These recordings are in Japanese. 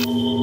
Got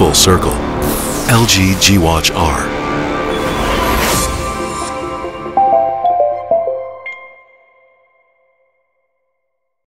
full circle. LG G Watch R.